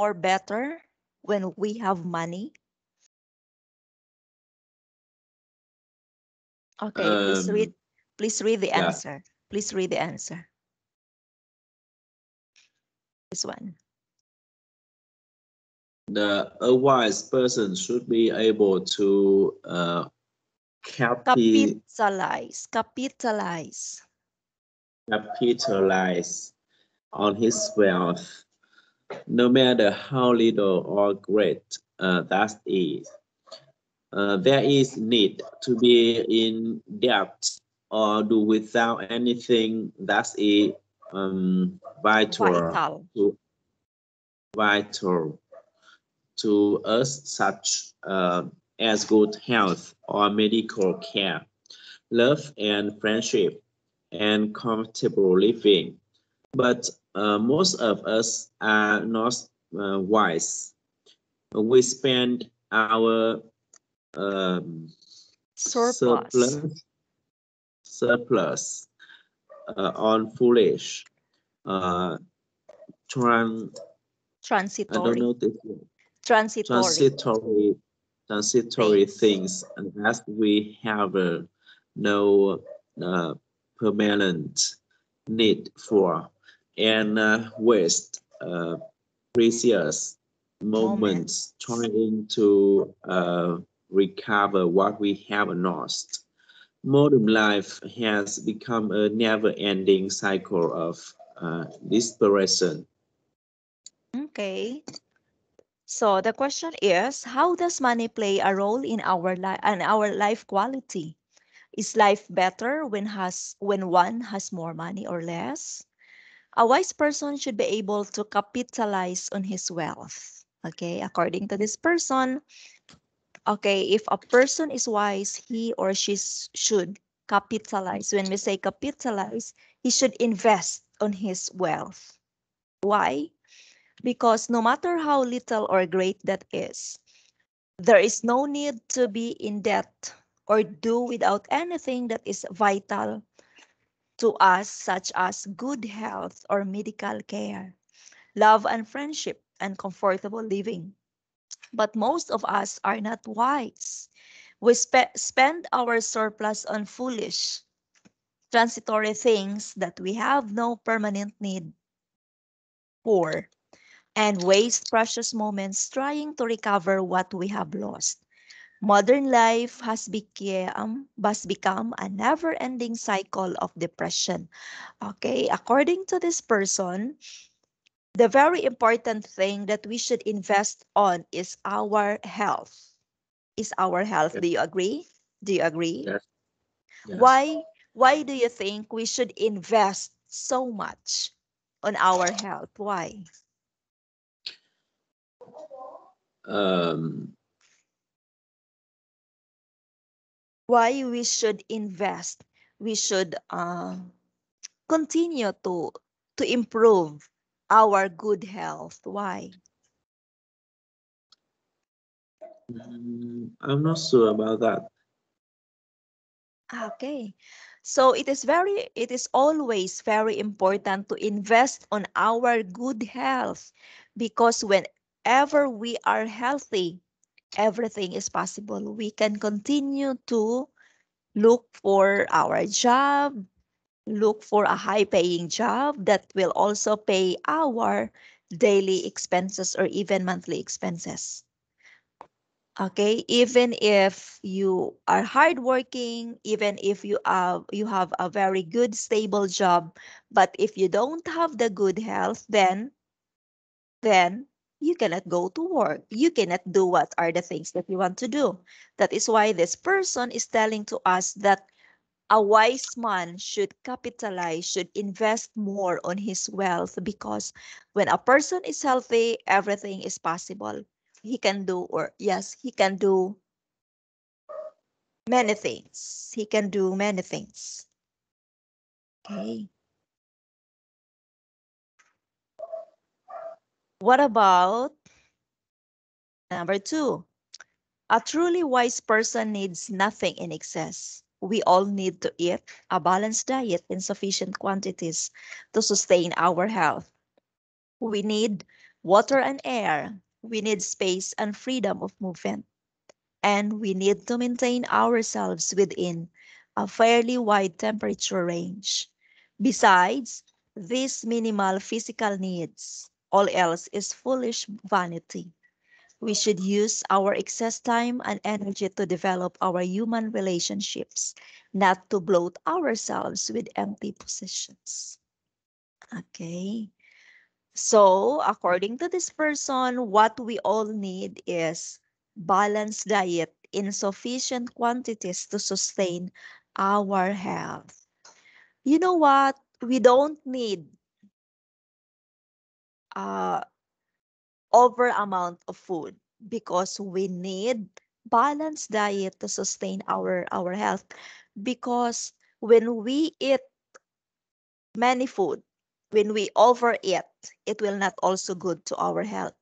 more better when we have money? Okay, please read Um, please read the yeah. answer. Please read the answer. This one. The a wise person should be able to uh, capi- Capitalize. Capitalize. capitalize on his wealth, no matter how little or great uh, that is. Uh, there is need to be in debt or do without anything that is um, vital, Vital. to vital to us, such uh, as good health or medical care, love and friendship, and comfortable living. But uh, most of us are not uh, wise. We spend our um, Surplus. surplus, surplus uh, on foolish, uh, tran, I Transitory. don't know this word Transitory. transitory transitory things and as we have uh, no uh, permanent need for and uh, waste uh, precious moments trying to uh, recover what we have lost modern life has become a never-ending cycle of uh, desperation Okay. So the question is, how does money play a role in our life and our life quality? Is life better when has when one has more money or less? A wise person should be able to capitalize on his wealth. Okay, according to this person, okay, if a person is wise, he or she should capitalize. When we say capitalize, he should invest on his wealth. Why? because no matter how little or great that is, there is no need to be in debt or do without anything that is vital to us, such as good health or medical care, love and friendship, and comfortable living. But most of us are not wise. We spe- spend our surplus on foolish, transitory things that we have no permanent need for and waste precious moments trying to recover what we have lost. Modern life has become, has become a never ending cycle of depression. Okay, according to this person, the very important thing that we should invest on is our health. Is our health. Yes. Do you agree? Do you agree? Yes. Yes. Why why do you think we should invest so much on our health? Why? um, why we should invest. We should uh, continue to to improve our good health. Why? Mm, I'm not sure about that. okay. So it is very it is always very important to invest on our good health because whenever we are healthy everything is possible we can continue to look for our job look for a high paying job that will also pay our daily expenses or even monthly expenses. Okay, even if you are hardworking, even if you have you have a very good stable job, but if you don't have the good health, then then you cannot go to work. You cannot do what are the things that you want to do. That is why this person is telling to us that a wise man should capitalize, should invest more on his wealth because when a person is healthy, everything is possible. He can do, or yes, he can do many things. He can do many things. Okay. What about number two? A truly wise person needs nothing in excess. We all need to eat a balanced diet in sufficient quantities to sustain our health. We need water and air. We need space and freedom of movement. And we need to maintain ourselves within a fairly wide temperature range. Besides these minimal physical needs, all else is foolish vanity. We should use our excess time and energy to develop our human relationships, not to bloat ourselves with empty possessions. Okay. So, according to this person, what we all need is balanced diet in sufficient quantities to sustain our health. You know what? We don't need uh, over amount of food because we need balanced diet to sustain our our health. Because when we eat many food when we overeat it will not also good to our health.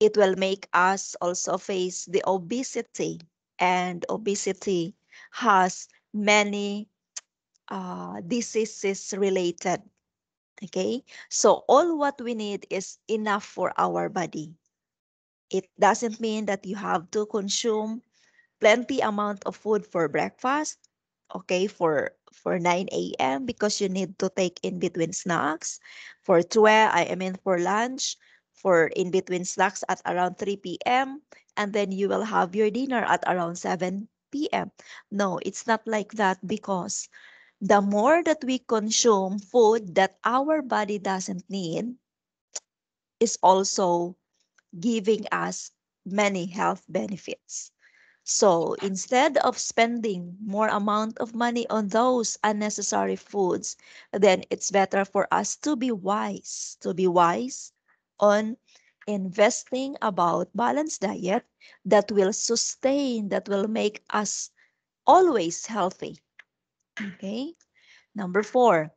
It will make us also face the obesity and obesity has many uh, diseases related okay? So all what we need is enough for our body. It doesn't mean that you have to consume plenty amount of food for breakfast okay for for 9 a.m because you need to take in between snacks. For 12 i mean for lunch for in between snacks at around 3 p.m and then you will have your dinner at around 7 p.m no it's not like that because the more that we consume food that our body doesn't need is also giving us many health benefits. So instead of spending more amount of money on those unnecessary foods, then it's better for us to be wise, to be wise on investing about balanced diet that will sustain, that will make us always healthy. Okay. Number four,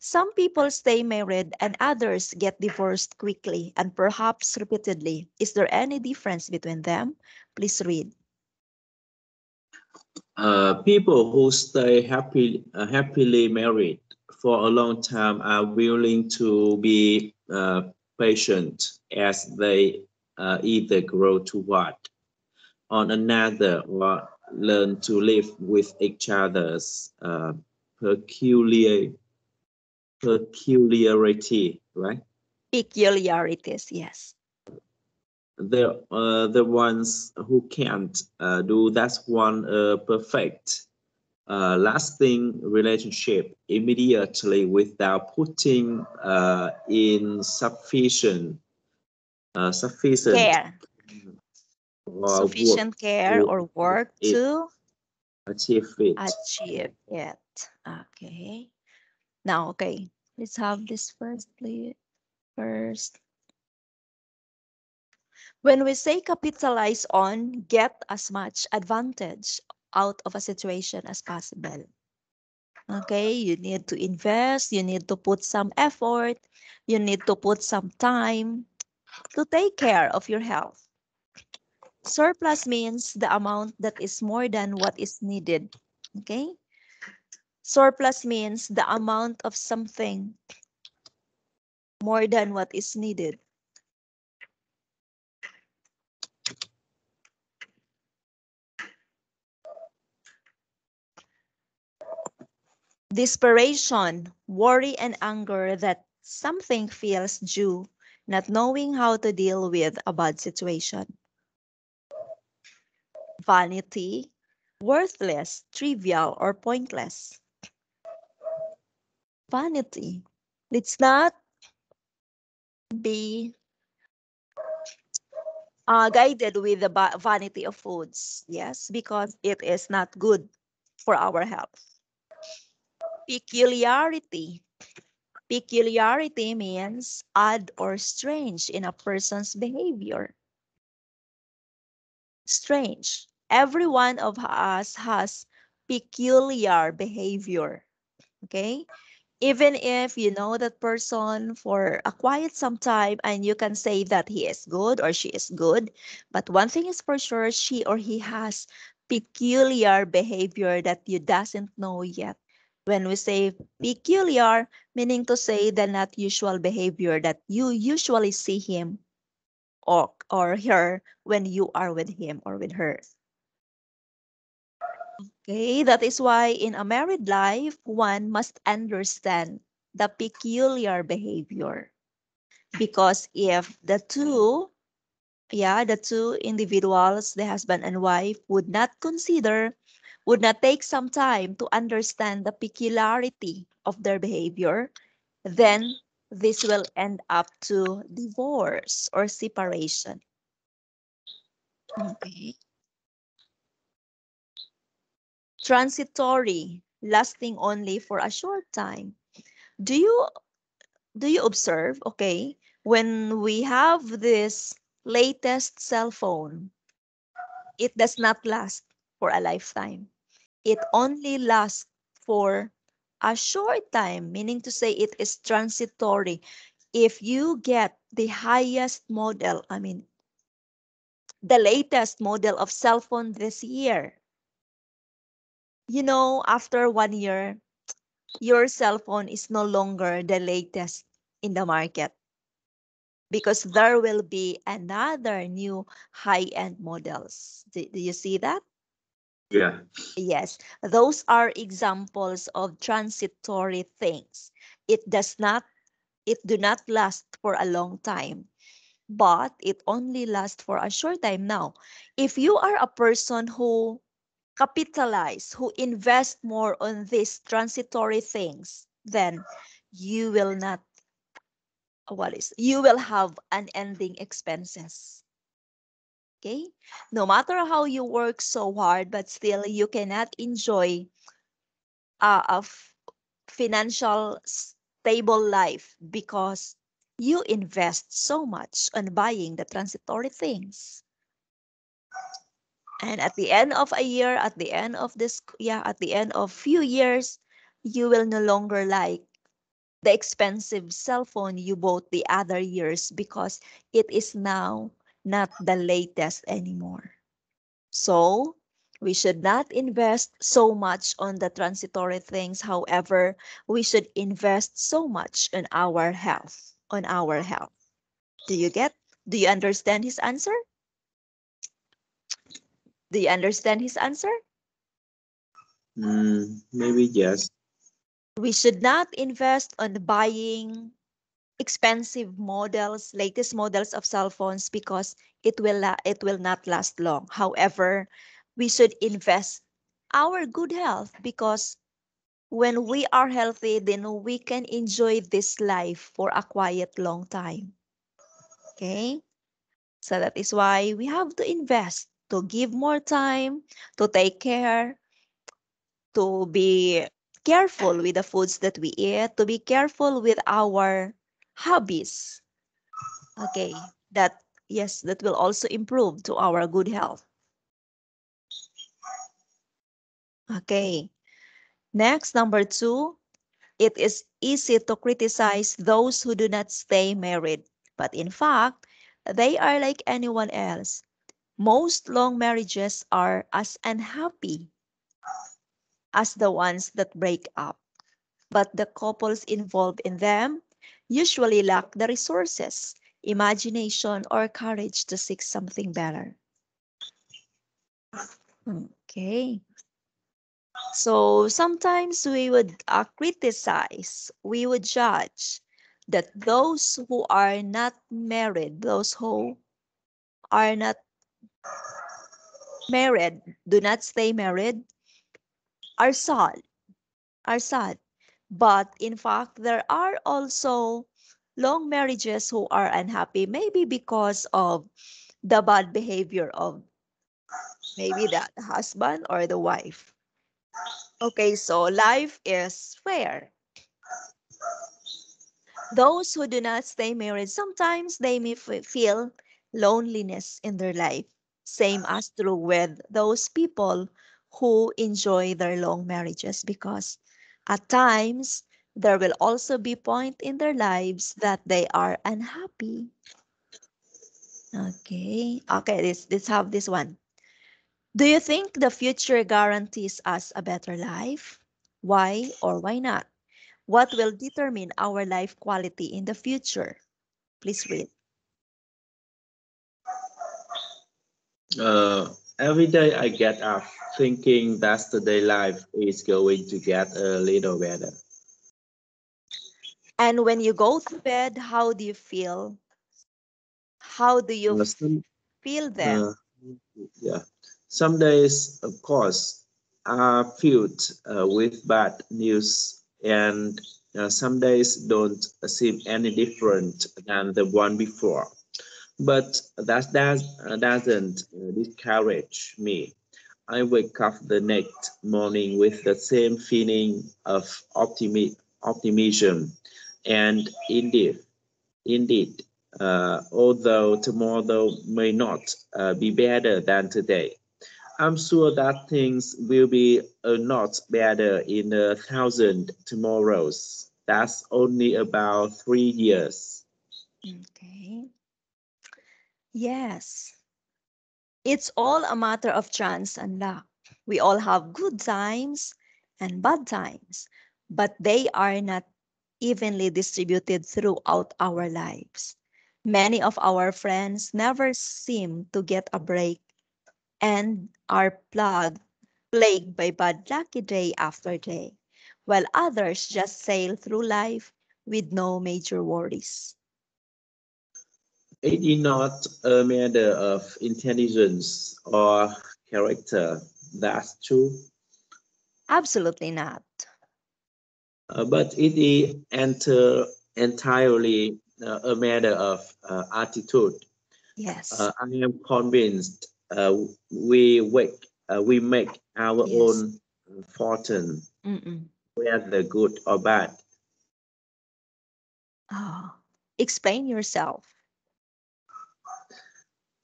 some people stay married and others get divorced quickly and perhaps repeatedly. Is there any difference between them? Please read. Uh, people who stay happy, uh, happily married for a long time are willing to be uh, patient as they uh, either grow to what on another or learn to live with each other's uh, peculiar peculiarity, right? Peculiarities, yes. The uh, the ones who can't uh, do that one uh, perfect uh, lasting relationship immediately without putting uh, in sufficient uh, sufficient Care, Uh, or sufficient care or work it- to achieve it. achieve it. Okay. Now, okay, let's have this first, please. First. When we say capitalize on, get as much advantage out of a situation as possible. Okay, you need to invest, you need to put some effort, you need to put some time to take care of your health. Surplus means the amount that is more than what is needed. Okay? Surplus means the amount of something more than what is needed. Desperation, worry, and anger that something feels due, not knowing how to deal with a bad situation. Vanity, worthless, trivial, or pointless. Vanity. Let's not be uh, guided with the vanity of foods. Yes, because it is not good for our health. Peculiarity. Peculiarity means odd or strange in a person's behavior. Strange. Every one of us has peculiar behavior. Okay? Even if you know that person for a quiet some time and you can say that he is good or she is good, but one thing is for sure, she or he has peculiar behavior that you doesn't know yet. When we say peculiar, meaning to say the not usual behavior that you usually see him or, or her when you are with him or with her. Okay, that is why in a married life, one must understand the peculiar behavior. Because if the two, yeah, the two individuals, the husband and wife, would not consider, would not take some time to understand the peculiarity of their behavior, then this will end up to divorce or separation. Okay. Transitory, lasting only for a short time. Do you do you observe, okay, when we have this latest cell phone, it does not last for a lifetime. It only lasts for a short time, meaning to say it is transitory. If you get the highest model, I mean, the latest model of cell phone this year, you know, after one year, your cell phone is no longer the latest in the market because there will be another new high-end models. Do, do you see that? Yeah. Yes, those are examples of transitory things. It does not, it do not last for a long time, but it only lasts for a short time. Now, if you are a person who capitalize, who invest more on these transitory things, then you will not, what is, you will have unending expenses. Okay? No matter how you work so hard but still you cannot enjoy uh, a financial stable life because you invest so much on buying the transitory things and at the end of a year at the end of this yeah at the end of few years you will no longer like the expensive cell phone you bought the other years because it is now not the latest anymore. So we should not invest so much on the transitory things. However, we should invest so much on our health, on our health. Do you get? Do you understand his answer? Do you understand his answer? Mm, maybe yes. We should not invest on buying expensive models, latest models of cell phones because it will it will not last long. However, we should invest our good health because when we are healthy, then we can enjoy this life for a quiet long time. Okay? So that is why we have to invest, to give more time, to take care, to be careful with the foods that we eat, to be careful with our hobbies. Okay, that yes, that will also improve to our good health. Okay, next number two, it is easy to criticize those who do not stay married, but in fact, they are like anyone else. Most long marriages are as unhappy as the ones that break up, but the couples involved in them usually lack the resources, imagination, or courage to seek something better. Okay. So sometimes we would uh, criticize, we would judge that those who are not married, those who are not married, do not stay married, are sad, are sad. But in fact, there are also long marriages who are unhappy, maybe because of the bad behavior of maybe the husband or the wife. Okay, so life is fair. Those who do not stay married, sometimes they may feel loneliness in their life. Same as true with those people who enjoy their long marriages because at times there will also be point in their lives that they are unhappy. Okay, okay, this let's have this one. Do you think the future guarantees us a better life? Why or why not? What will determine our life quality in the future? Please read. Uh, every day I get up thinking that the day life is going to get a little better. And when you go to bed, how do you feel? How do you Uh, some, feel then? uh, yeah, some days, of course, are filled uh, with bad news, and uh, some days don't seem any different than the one before. But that does, uh, doesn't uh, discourage me. I wake up the next morning with the same feeling of optimi- optimism, and indeed, indeed, uh, although tomorrow may not uh, be better than today, I'm sure that things will be a lot better in a thousand tomorrows. That's only about three years. Okay. Yes. It's all a matter of chance and luck. We all have good times and bad times, but they are not evenly distributed throughout our lives. Many of our friends never seem to get a break and are plagued, plagued by bad luck day after day, while others just sail through life with no major worries. It is not a matter of intelligence or character. That's true. Absolutely not. Uh, but it is enter, entirely uh, a matter of uh, attitude. Yes. Uh, I am convinced uh, we wake, uh, we make our Yes. own fortune, Mm-mm. whether good or bad. Ah, explain yourself.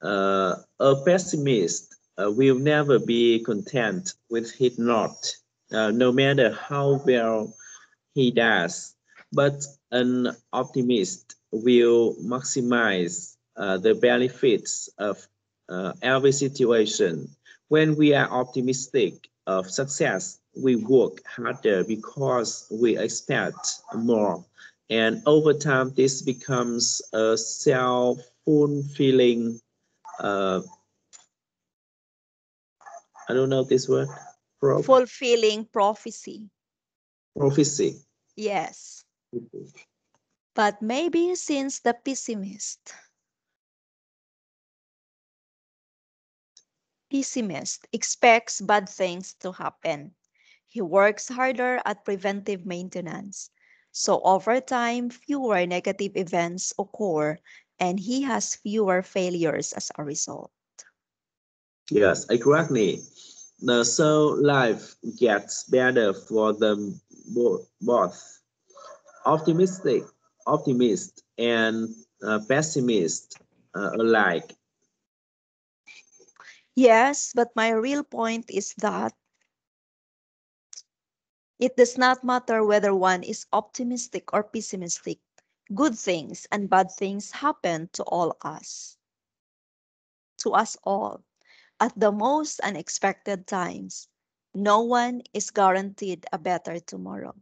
Uh, a pessimist uh, will never be content with his lot, uh, no matter how well he does. But an optimist will maximize uh, the benefits of uh, every situation. When we are optimistic of success, we work harder because we expect more. And over time, this becomes a self-fulfilling uh, I don't know this word. Pro- Fulfilling prophecy. prophecy. Yes. But maybe since the pessimist pessimist expects bad things to happen. He works harder at preventive maintenance. So over time, fewer negative events occur and he has fewer failures as a result. Yes, exactly. Uh, so life gets better for them bo- both. Optimistic, optimist, and uh, pessimist uh, alike. Yes, but my real point is that it does not matter whether one is optimistic or pessimistic. Good things and bad things happen to all us, to us all, at the most unexpected times. No one is guaranteed a better tomorrow.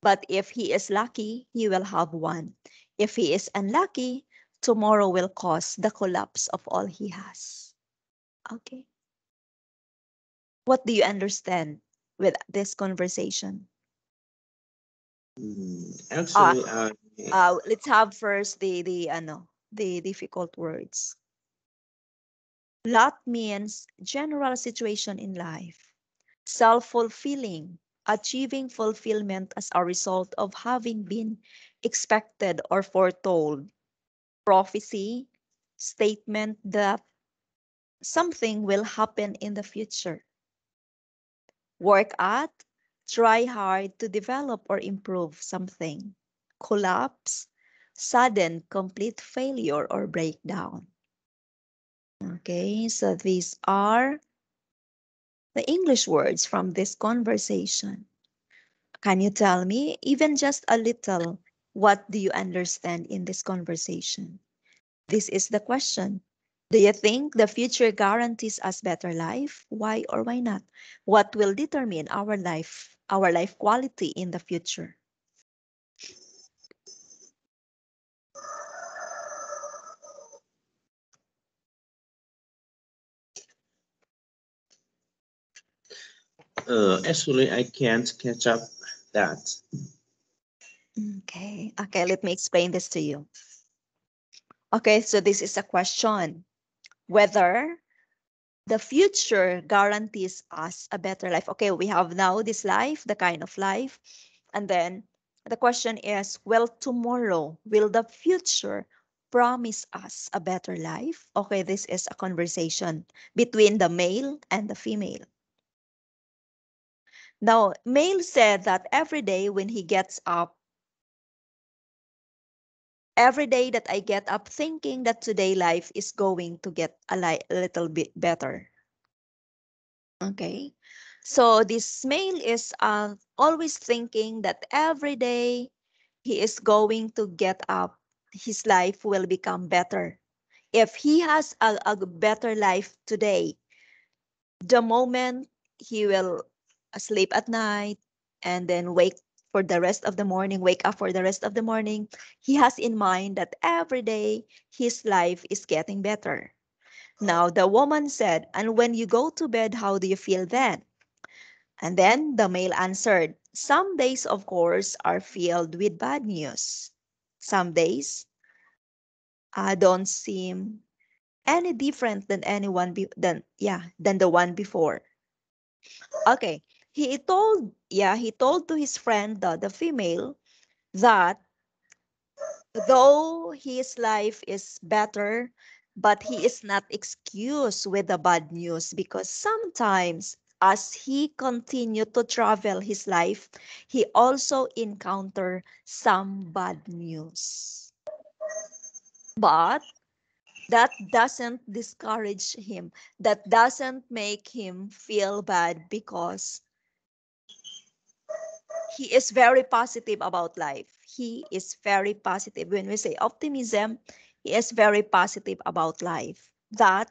But if he is lucky, he will have one. If he is unlucky, tomorrow will cause the collapse of all he has. Okay. What do you understand with this conversation? Mm, actually, I, Uh, let's have first the the ano, the difficult words. Lot means general situation in life. Self-fulfilling, achieving fulfillment as a result of having been expected or foretold. Prophecy, statement that something will happen in the future. Work at, try hard to develop or improve something. Collapse, sudden complete failure or breakdown. Okay, so these are the English words from this conversation. Can you tell me, even just a little, what do you understand in this conversation? This is the question. Do you think the future guarantees us better life? Why or why not? What will determine our life, our life quality in the future. Uh, actually, I can't catch up that. Okay, okay, let me explain this to you. Okay, so this is a question. Whether the future guarantees us a better life. Okay, we have now this life, the kind of life, and then the question is, well, tomorrow, will the future promise us a better life? Okay, this is a conversation between the male and the female. Now, male said that every day when he gets up, every day that I get up thinking that today life is going to get a, li- a little bit better. Okay, so this male is uh, always thinking that every day he is going to get up, his life will become better. If he has a, a better life today, the moment he will sleep at night and then wake for the rest of the morning, wake up for the rest of the morning, he has in mind that every day his life is getting better. Now the woman said, And when you go to bed, how do you feel then? And then the male answered, Some days, of course, are filled with bad news. Some days uh, don't seem any different than anyone be- than yeah than the one before. Okay, he told yeah he told to his friend the, the female that though his life is better but he is not excused with the bad news because sometimes as he continued to travel his life he also encounter some bad news. But that doesn't discourage him. That doesn't make him feel bad because he is very positive about life. He is very positive. When we say optimism, he is very positive about life. That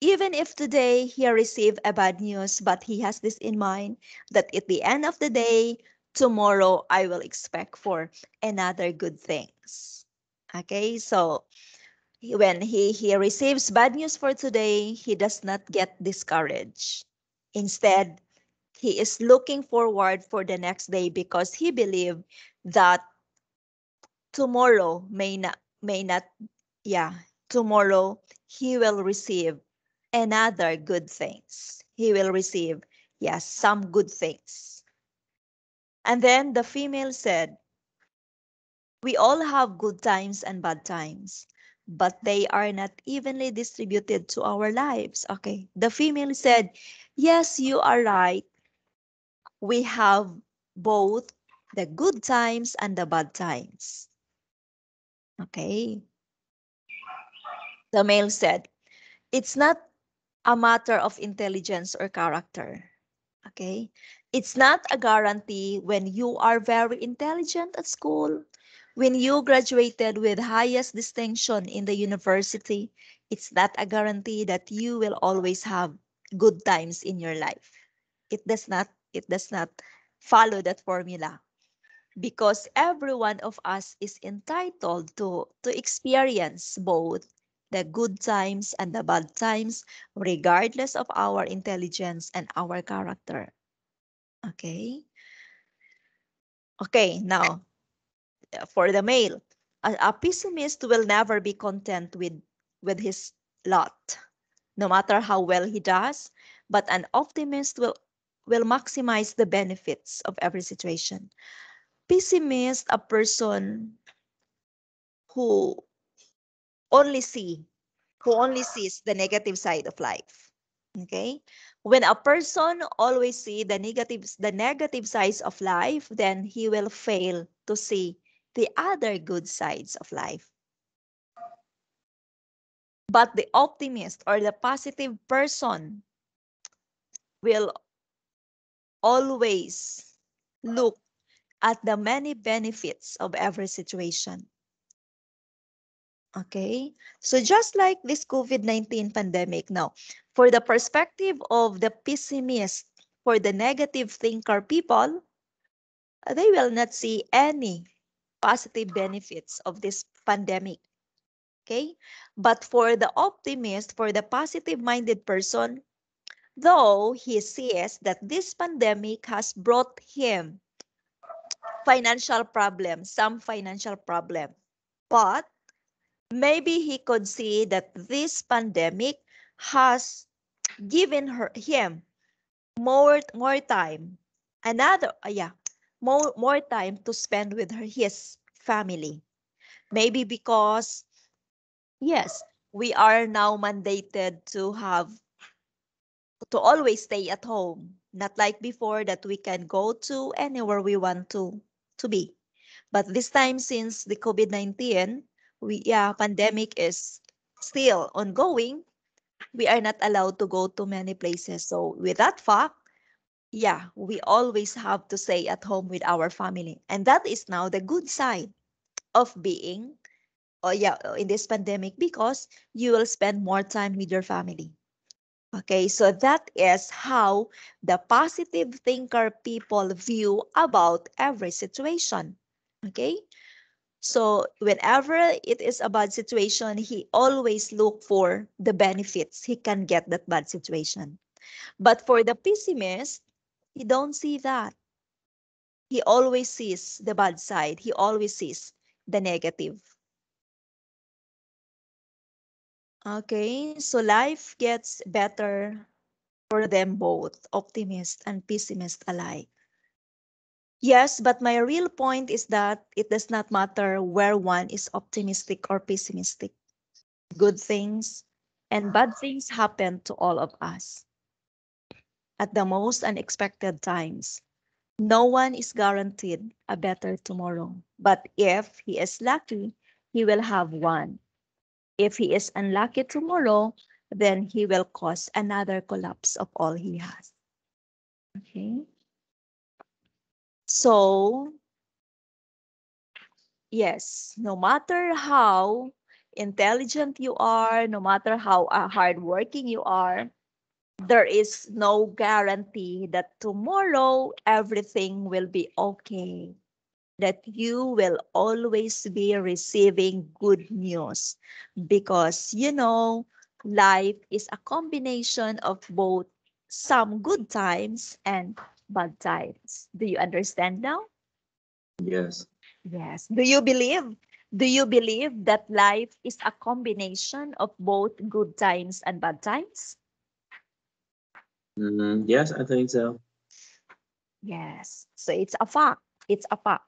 even if today he received a bad news, but he has this in mind that at the end of the day, tomorrow I will expect for another good things. Okay, so when he, he receives bad news for today, he does not get discouraged. Instead, he is looking forward for the next day because he believe that tomorrow may not may not yeah tomorrow he will receive another good things. He will receive yes some good things. And then the female said we all have good times and bad times but they are not evenly distributed to our lives. Okay the female said yes you are right we have both the good times and the bad times. Okay. The male said, it's not a matter of intelligence or character. Okay. It's not a guarantee when you are very intelligent at school, when you graduated with highest distinction in the university, it's not a guarantee that you will always have good times in your life. It does not it does not follow that formula. Because every one of us is entitled to to experience both the good times and the bad times regardless of our intelligence and our character. Okay? Okay now for the male a, a pessimist will never be content with with his lot no matter how well he does but an optimist will will maximize the benefits of every situation. Pessimist, a person who only see, who only sees the negative side of life. Okay? When a person always see the negatives, the negative sides of life, then he will fail to see the other good sides of life. But the optimist or the positive person will always look at the many benefits of every situation. Okay, so just like this COVID 19 pandemic now, for the perspective of the pessimist, for the negative thinker people, uh, they will not see any positive benefits of this pandemic. Okay, but for the optimist, for the positive minded person, Though he says that this pandemic has brought him financial problems, some financial problem. But maybe he could see that this pandemic has given her him more more time another uh, yeah more more time to spend with her his family maybe because yes we are now mandated to have to always stay at home not like before that we can go to anywhere we want to to be. But this time since the covid-19 we yeah pandemic is still ongoing we are not allowed to go to many places. So with that fact yeah we always have to stay at home with our family. And that is now the good side of being oh yeah in this pandemic because you will spend more time with your family okay so that is how the positive thinker people view about every situation okay? So whenever it is a bad situation he always look for the benefits. He can get that bad situation. But for the pessimist he don't see that. He always sees the bad side. He always sees the negative okay so life gets better for them both optimist and pessimist alike Yes, but my real point is that it does not matter where one is optimistic or pessimistic. Good things and bad things happen to all of us at the most unexpected times. No one is guaranteed a better tomorrow, but if he is lucky, he will have one. If he is unlucky tomorrow, then he will cause another collapse of all he has. Okay. So, yes, no matter how intelligent you are, no matter how uh, hardworking you are, there is no guarantee that tomorrow everything will be okay. That you will always be receiving good news because you know life is a combination of both some good times and bad times. Do you understand now? Yes. Yes. Do you believe? Do you believe that life is a combination of both good times and bad times? Mm, yes, I think so. Yes. So it's a fact. It's a fact.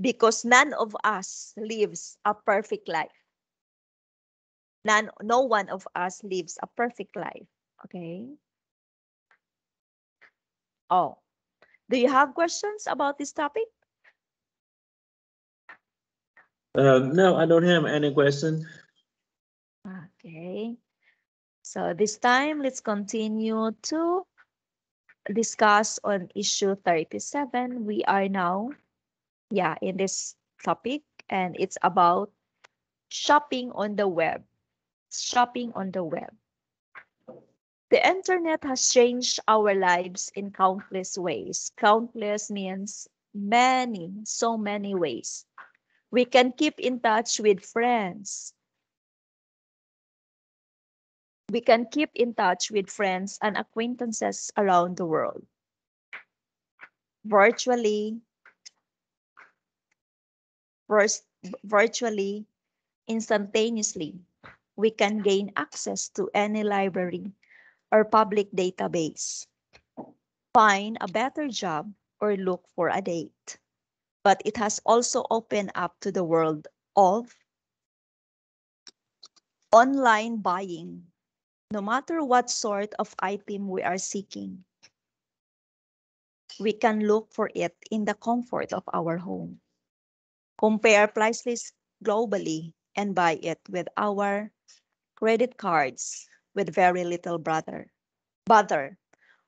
Because none of us lives a perfect life. None, no one of us lives a perfect life. Okay. Oh, do you have questions about this topic? Um, no, I don't have any question. Okay. So this time, let's continue to discuss on issue 37. We are now, yeah, in this topic, and it's about shopping on the web. Shopping on the web. The internet has changed our lives in countless ways. Countless means many, so many ways. We can keep in touch with friends. We can keep in touch with friends and acquaintances around the world. Virtually, virtually, instantaneously, we can gain access to any library or public database, find a better job, or look for a date. But it has also opened up to the world of online buying, no matter what sort of item we are seeking. We can look for it in the comfort of our home. Compare price lists globally and buy it with our credit cards with very little brother. Bother.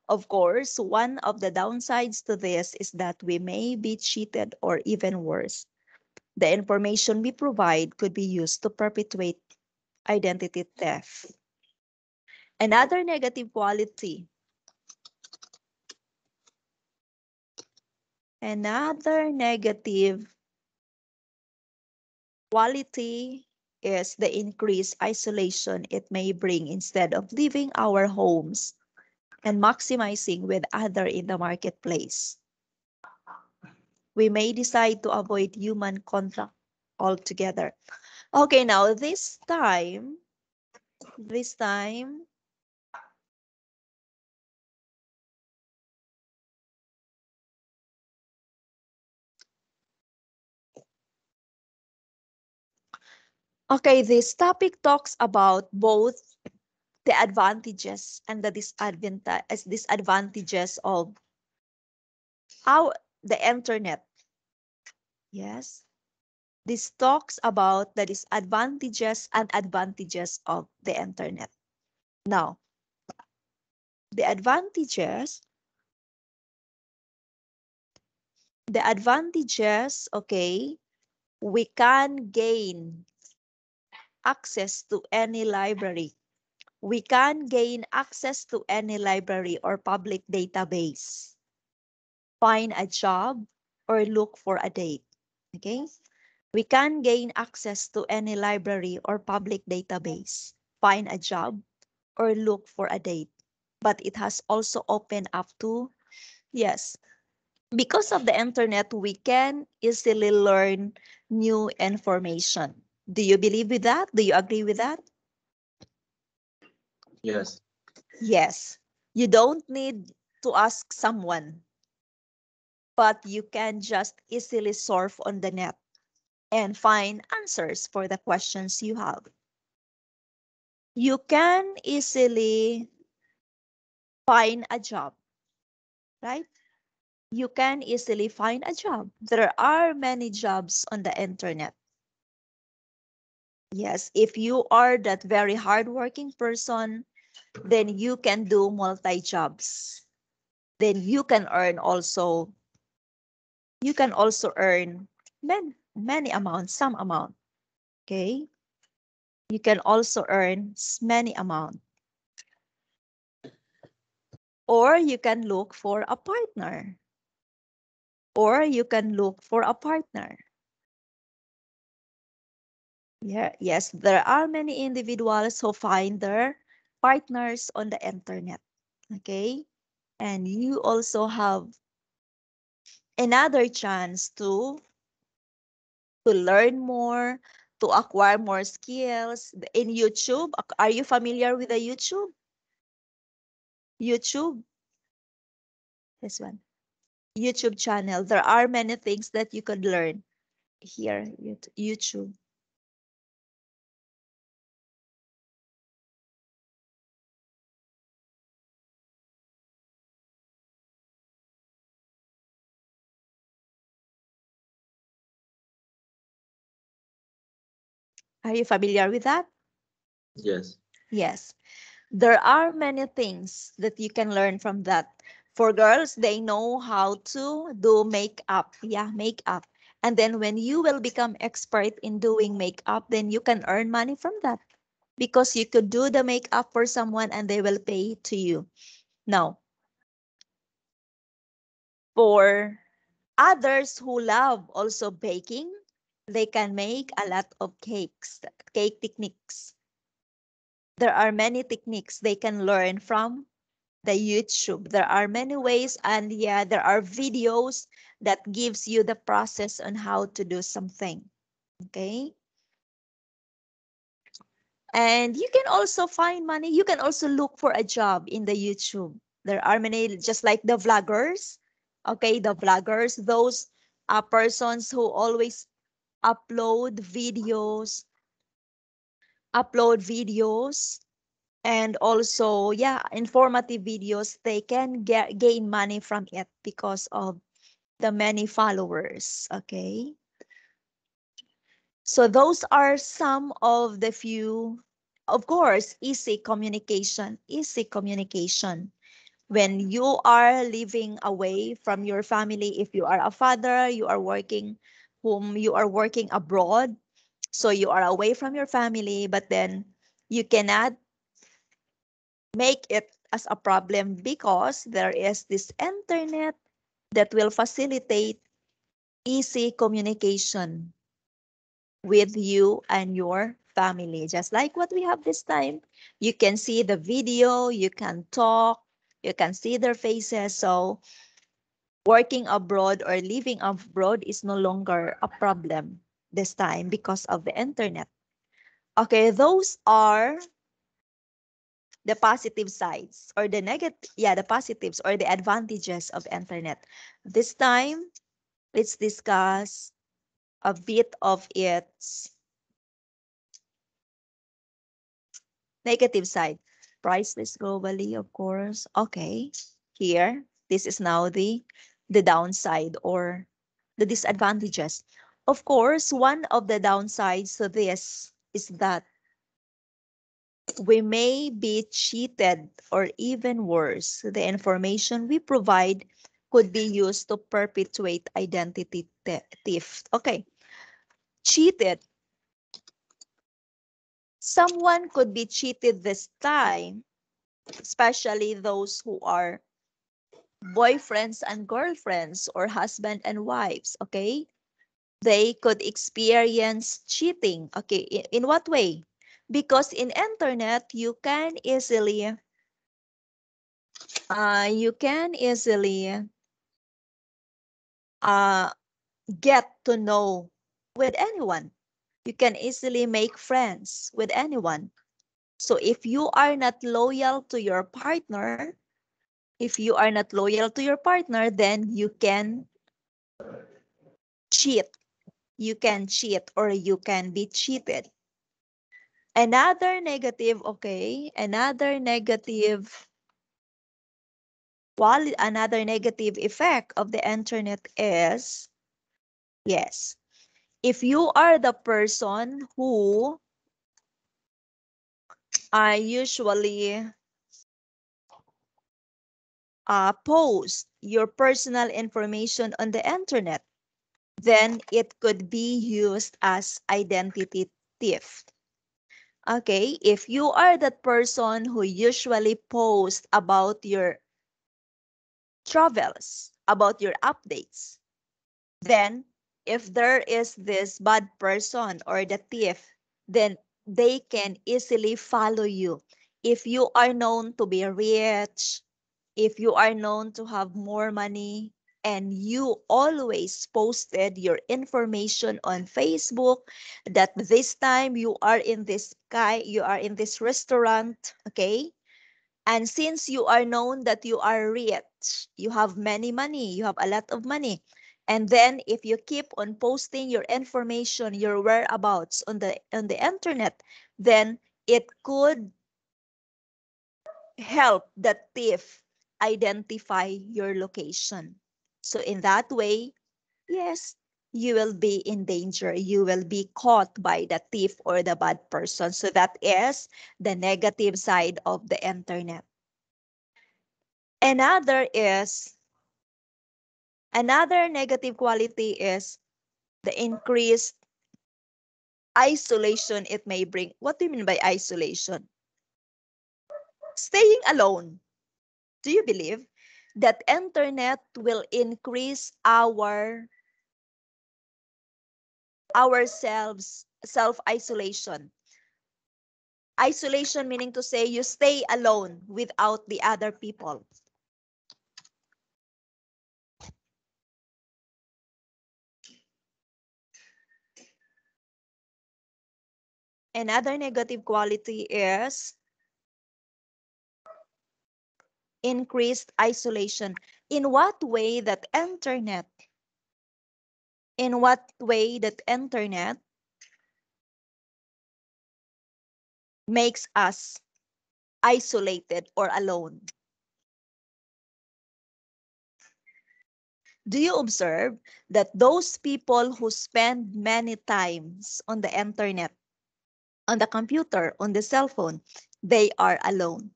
Of course, one of the downsides to this is that we may be cheated or even worse. The information we provide could be used to perpetuate identity theft. Another negative quality. Another negative quality is the increased isolation it may bring instead of leaving our homes and maximizing with other in the marketplace. We may decide to avoid human contact altogether. Okay, now this time, this time, Okay, this topic talks about both the advantages and the disadvantage, disadvantages of how the internet. Yes. This talks about the disadvantages and advantages of the internet. Now, the advantages, the advantages, okay, we can gain access to any library. We can gain access to any library or public database. Find a job or look for a date. Okay? We can gain access to any library or public database, find a job, or look for a date. But it has also opened up to, yes, because of the internet, we can easily learn new information. Do you believe with that? Do you agree with that? Yes. Yes. You don't need to ask someone, but you can just easily surf on the net and find answers for the questions you have. You can easily find a job, right? You can easily find a job. There are many jobs on the internet. Yes, if you are that very hardworking person, then you can do multi-jobs. Then you can earn also, you can also earn many, many amounts, some amount, okay? You can also earn many amount. Or you can look for a partner. Or you can look for a partner. Yeah, yes, there are many individuals who find their partners on the internet. Okay, and you also have another chance to to learn more, to acquire more skills in YouTube. Are you familiar with the YouTube? YouTube. This one. YouTube channel. There are many things that you could learn here, YouTube. Are you familiar with that? Yes. Yes. There are many things that you can learn from that. For girls, they know how to do makeup. Yeah, makeup. And then when you will become expert in doing makeup, then you can earn money from that because you could do the makeup for someone and they will pay to you. Now, for others who love also baking, they can make a lot of cakes, cake techniques. There are many techniques they can learn from the YouTube. There are many ways and yeah, there are videos that gives you the process on how to do something. Okay. And you can also find money. You can also look for a job in the YouTube. There are many, just like the vloggers. Okay, the vloggers, those are persons who always upload videos, upload videos, and also, yeah, informative videos, they can get gain money from it because of the many followers, okay? So those are some of the few, of course, easy communication, easy communication. When you are living away from your family, if you are a father, you are working whom you are working abroad. So you are away from your family, but then you cannot make it as a problem because there is this internet that will facilitate easy communication with you and your family. Just like what we have this time. You can see the video, you can talk, You can see their faces. So working abroad or living abroad is no longer a problem this time because of the internet. Okay, those are the positive sides or the negative, yeah, the positives or the advantages of internet. This time, let's discuss a bit of its negative side. Priceless globally, of course. Okay, here, this is now the, the downside or the disadvantages. Of course, one of the downsides to this is that we may be cheated or even worse, the information we provide could be used to perpetuate identity theft. Okay, cheated. Someone could be cheated this time, especially those who are boyfriends and girlfriends or husband and wives, okay? They could experience cheating. Okay, in, what way? Because in internet, you can easily uh, you can easily uh, get to know with anyone. You can easily make friends with anyone. So if you are not loyal to your partner, if you are not loyal to your partner, then you can cheat. You can cheat or you can be cheated. Another negative, okay, another negative quality, another negative effect of the internet is, yes, if you are the person who I usually uh, post your personal information on the internet, then it could be used as identity theft. Okay, if you are that person who usually post about your travels, about your updates, then if there is this bad person or the thief, then they can easily follow you. If you are known to be rich, if you are known to have more money, and you always posted your information on Facebook that this time you are in this guy, you are in this restaurant, okay? And since you are known that you are rich, you have many money, you have a lot of money, and then if you keep on posting your information, your whereabouts on the on the internet, then it could help the thief identify your location. So in that way, yes, you will be in danger. You will be caught by the thief or the bad person. So that is the negative side of the internet. Another is Another negative quality is the increased isolation it may bring. What do you mean by isolation? Staying alone. Do you believe that internet will increase our ourselves self-isolation? Isolation meaning to say you stay alone without the other people. Another negative quality is increased isolation. In what way that internet, in what way that internet makes us isolated or alone? Do you observe that those people who spend many times on the internet on the computer, on the cell phone, they are alone.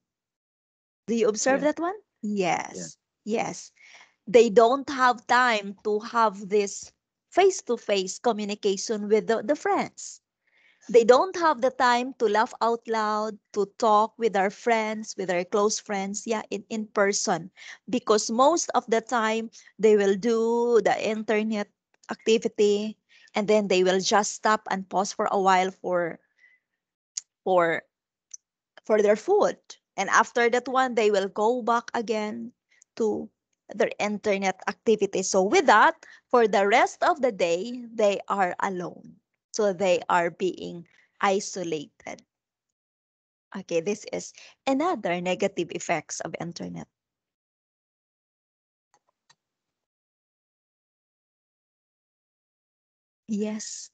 Do you observe yeah. that one? Yes. Yeah. Yes. They don't have time to have this face-to-face communication with the, the friends. They don't have the time to laugh out loud, to talk with our friends, with our close friends, yeah, in, in person. Because most of the time, they will do the internet activity and then they will just stop and pause for a while for for for their food And after that one, they will go back again to their internet activity. So with that, for the rest of the day, they are alone. So they are being isolated. Okay, this is another negative effects of internet. Yes.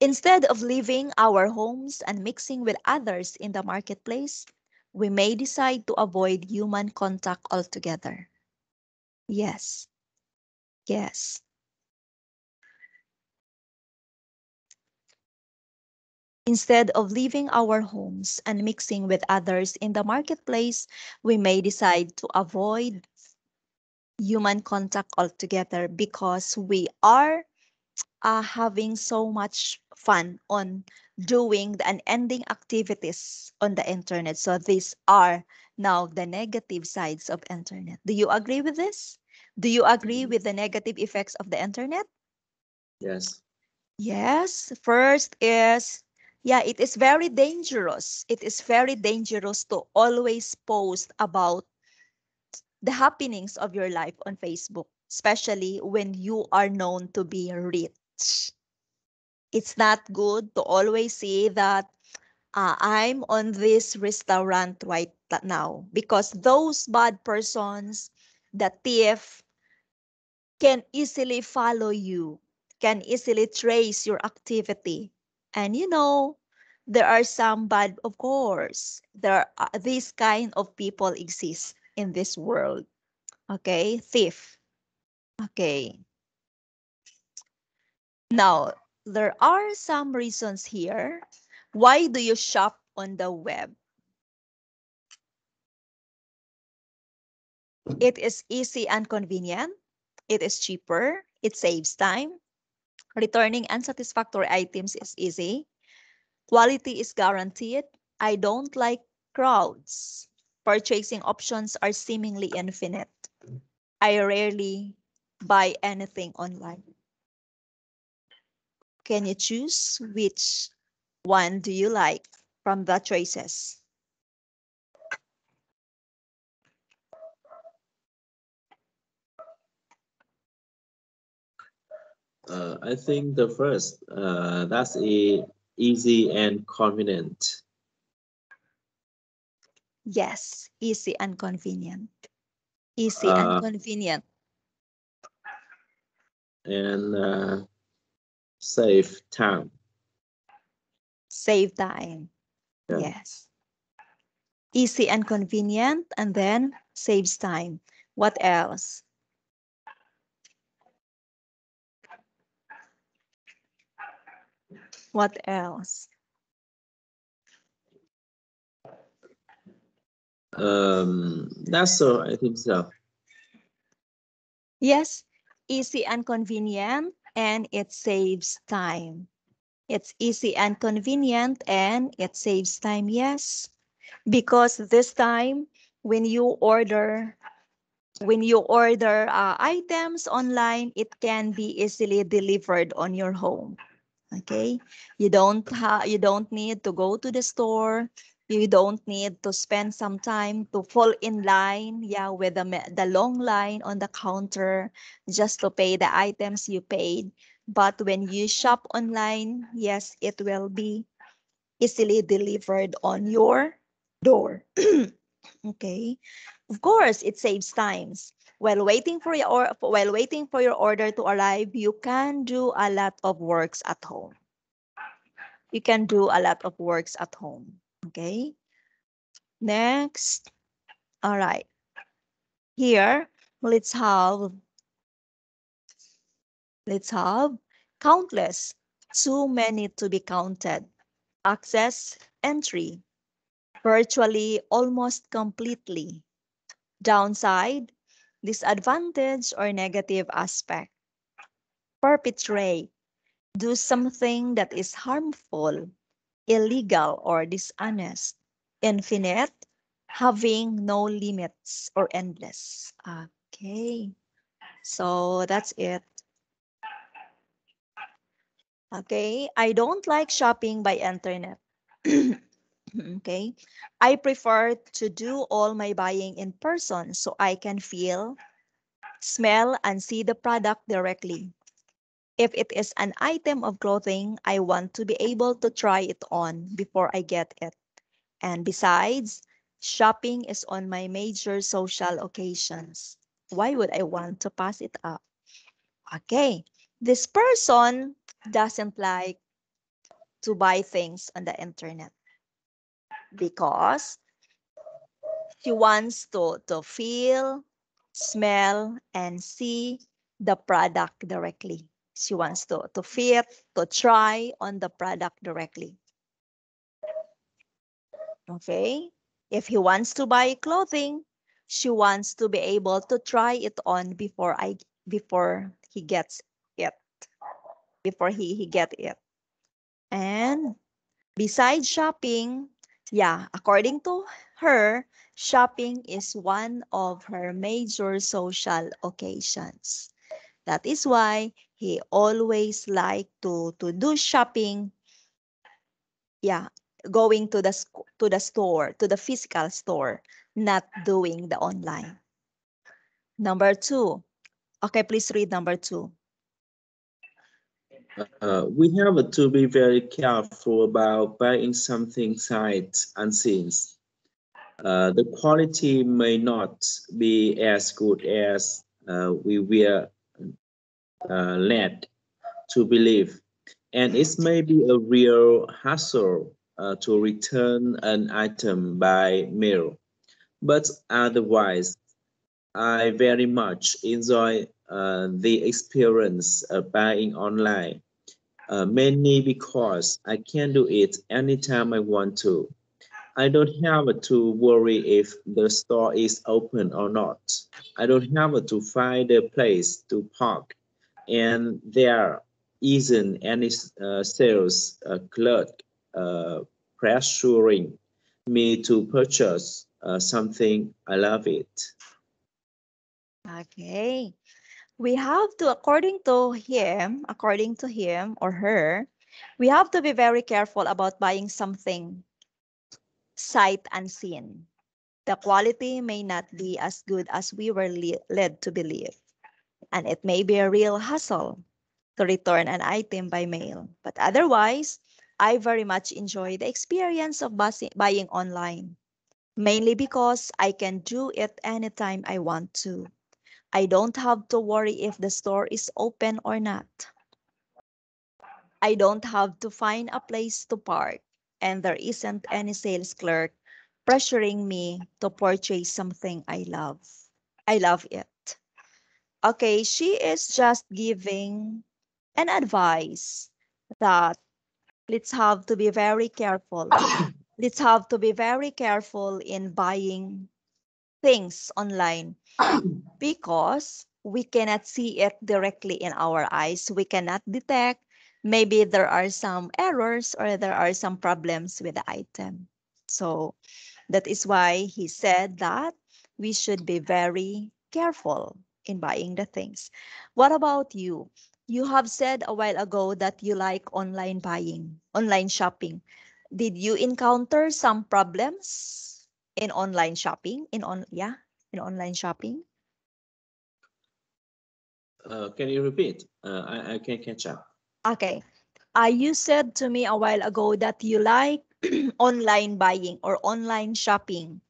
Instead of leaving our homes and mixing with others in the marketplace, we may decide to avoid human contact altogether. Yes. Yes. Instead of leaving our homes and mixing with others in the marketplace, we may decide to avoid human contact altogether because we are uh, having so much fun on doing the unending activities on the internet. So these are now the negative sides of internet. Do you agree with this? Do you agree Mhm. with the negative effects of the internet? Yes. Yes. First is, yeah, it is very dangerous. It is very dangerous to always post about the happenings of your life on Facebook, especially when you are known to be rich. It's not good to always say that uh, I'm on this restaurant right now because those bad persons, the thief, can easily follow you, can easily trace your activity. And you know, there are some bad, of course, there are these kind of people exist in this world. Okay, thief. Okay. Now, there are some reasons here. Why do you shop on the web? It is easy and convenient. It is cheaper. It saves time. Returning unsatisfactory items is easy. Quality is guaranteed. I don't like crowds. Purchasing options are seemingly infinite. I rarely buy anything online. Can you choose which one do you like from the choices? Uh, I think the first, uh, that's e easy and convenient. Yes, easy and convenient. Easy Uh, and convenient. And uh, save time. Save time. Yeah. Yes. Easy and convenient, and then saves time. What else? What else? Um, that's so. I think so. Yes, easy and convenient, and it saves time. It's easy and convenient, and it saves time. Yes, because this time when you order when you order uh, items online, it can be easily delivered on your home. Okay, you don't have you don't need to go to the store. You don't need to spend some time to fall in line, yeah, with the the long line on the counter just to pay the items you paid. But when you shop online, yes, it will be easily delivered on your door. okay. Of course, it saves times. While waiting for your or, while waiting for your order to arrive, you can do a lot of works at home. You can do a lot of works at home. Okay. Next. All right. Here, let's have let's have countless, too many to be counted. Access entry, virtually almost completely. Downside, disadvantage or negative aspect. Perpetrate, do something that is harmful, illegal, or dishonest. Infinite, having no limits or endless. Okay, so that's it. Okay, I don't like shopping by internet. Okay. I prefer to do all my buying in person so I can feel, smell, and see the product directly. If it is an item of clothing, I want to be able to try it on before I get it. And besides, shopping is on my major social occasions. Why would I want to pass it up? Okay, this person doesn't like to buy things on the internet because she wants to, to feel, smell, and see the product directly. She wants to, to fit, to try on the product directly. Okay. If he wants to buy clothing, she wants to be able to try it on before I before he gets it. Before he, he get it. And besides shopping, yeah, according to her, shopping is one of her major social occasions. That is why he always like to, to do shopping. Yeah, going to the to the store, to the physical store, not doing the online. Number two. Okay, please read number two. Uh, we have to be very careful about buying something sight unseen. Uh, the quality may not be as good as uh, we were uh, led to believe, and it may be a real hassle uh, to return an item by mail. But otherwise, I very much enjoy uh, the experience of buying online, uh, mainly because I can do it anytime I want to. I don't have to worry if the store is open or not. I don't have to find a place to park, and there isn't any uh, sales uh, clerk uh, pressuring me to purchase uh, something. I love it. Okay. We have to, according to him, according to him or her, we have to be very careful about buying something sight unseen. The quality may not be as good as we were led to believe. And it may be a real hassle to return an item by mail. But otherwise, I very much enjoy the experience of buying online, mainly because I can do it anytime I want to. I don't have to worry if the store is open or not. I don't have to find a place to park, and there isn't any sales clerk pressuring me to purchase something I love. I love it. Okay, she is just giving an advice that let's have to be very careful. let's have to be very careful in buying things online because we cannot see it directly in our eyes. We cannot detect maybe there are some errors or there are some problems with the item. So that is why he said that we should be very careful in buying the things. What about you? You have said a while ago that you like online buying, online shopping. Did you encounter some problems in online shopping? In on yeah, in online shopping? Uh, can you repeat? Uh, I, I can't catch up. Okay. Uh, you said to me a while ago that you like online buying or online shopping.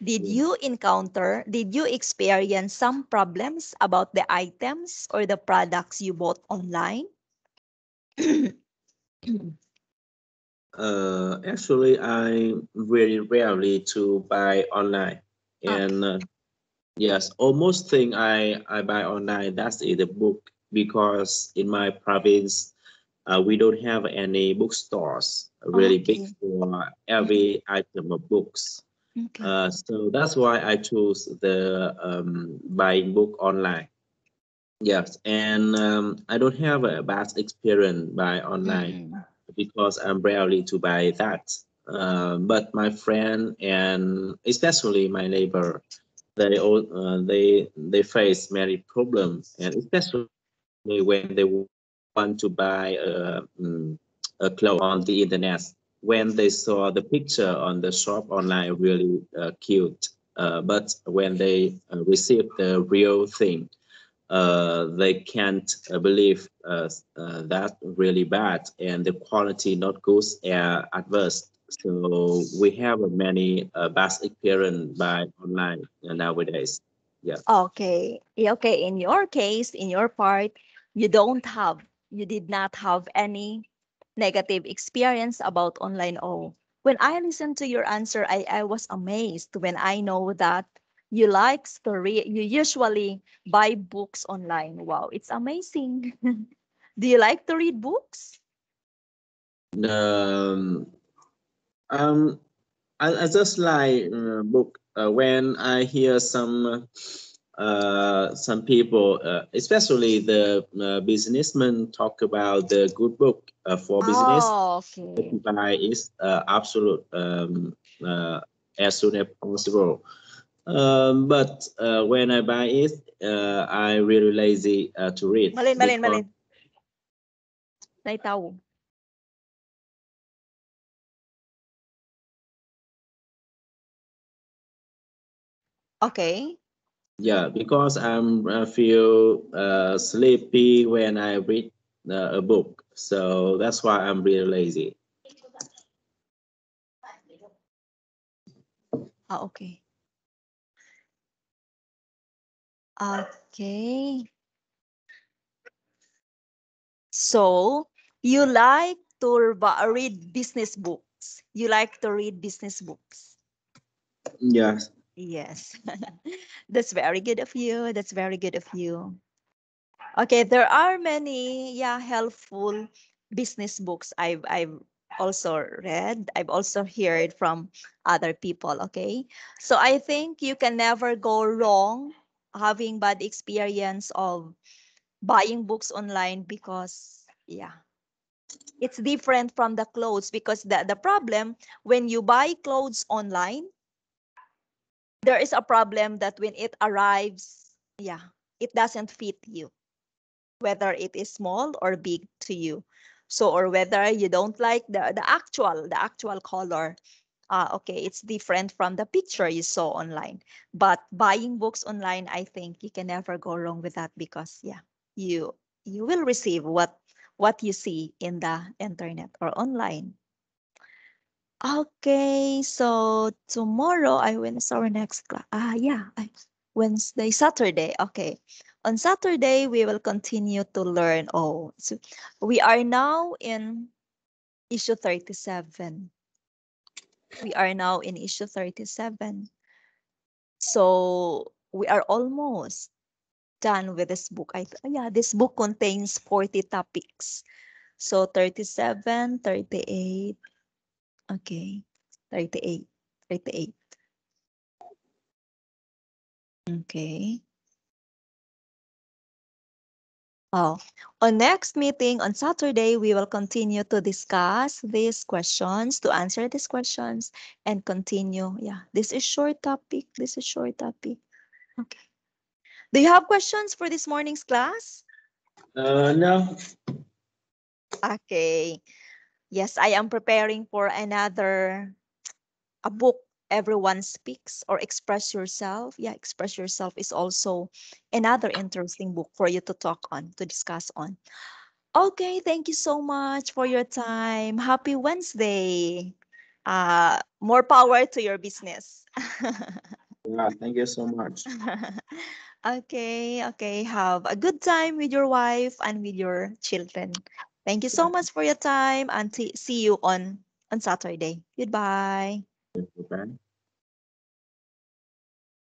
Did you encounter, did you experience some problems about the items or the products you bought online? uh, actually, I very rarely to buy online. And okay. uh, yes, almost thing I, I buy online, that's in the book because in my province, uh, we don't have any bookstores really okay. big for every item of books. Okay. Uh, so that's why I chose the um, buying book online. Yes, and um, I don't have a bad experience by online mm. because I'm rarely to buy that. Uh, but my friend and especially my neighbor, they all uh, they they face many problems, and especially when they want to buy a, um, a clothes on the internet when they saw the picture on the shop online really uh, cute. Uh, but when they uh, the real thing, uh, they can't uh, believe uh, that really bad and the quality not good and adverse. So we have many bad experience by online nowadays. Yeah. Okay. Okay. In your case, in your part, you don't have, you did not have any negative experience about online O. When I listened to your answer, I, I was amazed when I know that you like to read, you usually buy books online. Wow, it's amazing. Do you like to read books? Um, um, I, I just like uh, book uh, when I hear some uh, some people, uh, especially the uh, businessmen, talk about the good book uh, for business. Oh, okay. Buy is uh, absolute um, uh, as soon as possible. Um, but uh, when I buy it, uh, I really lazy uh, to read. Malin, malin, malin. Naitaw. Okay. Yeah, because I'm I feel uh, sleepy when I read uh, a book, so that's why I'm really lazy. Ah, okay. Okay. So, you like to read business books. You like to read business books. Yeah, Yes. That's very good of you. That's very good of you. Okay, there are many yeah helpful business books I've I've also read. I've also heard from other people, okay? So I think you can never go wrong having bad experience of buying books online because yeah. It's different from the clothes because the, the problem when you buy clothes online there is a problem that when it arrives, yeah, it doesn't fit you, whether it is small or big to you. So, or whether you don't like the, the actual, the actual color. Uh, okay, it's different from the picture you saw online. But buying books online, I think you can never go wrong with that because yeah, you you will receive what what you see in the internet or online. Okay, so tomorrow I will our next class. Ah, yeah, I, Wednesday, Saturday. Okay, on Saturday we will continue to learn. Oh, so we are now in issue thirty-seven. We are now in issue thirty-seven. So we are almost done with this book. I yeah, this book contains forty topics. So 37, 38, Okay, 38, 38. Okay. Oh, on next meeting on Saturday, we will continue to discuss these questions, to answer these questions, and continue. Yeah, this is short topic. This is short topic. Okay. Do you have questions for this morning's class? uh, no, Okay. Yes, I am preparing for another a book everyone speaks or express yourself. Yeah, express yourself is also another interesting book for you to talk on, to discuss on. Okay, thank you so much for your time. Happy Wednesday. Uh, more power to your business. yeah, thank you so much. okay, okay. Have a good time with your wife and with your children. Thank you so much for your time and see you on on Saturday. Goodbye. Bye.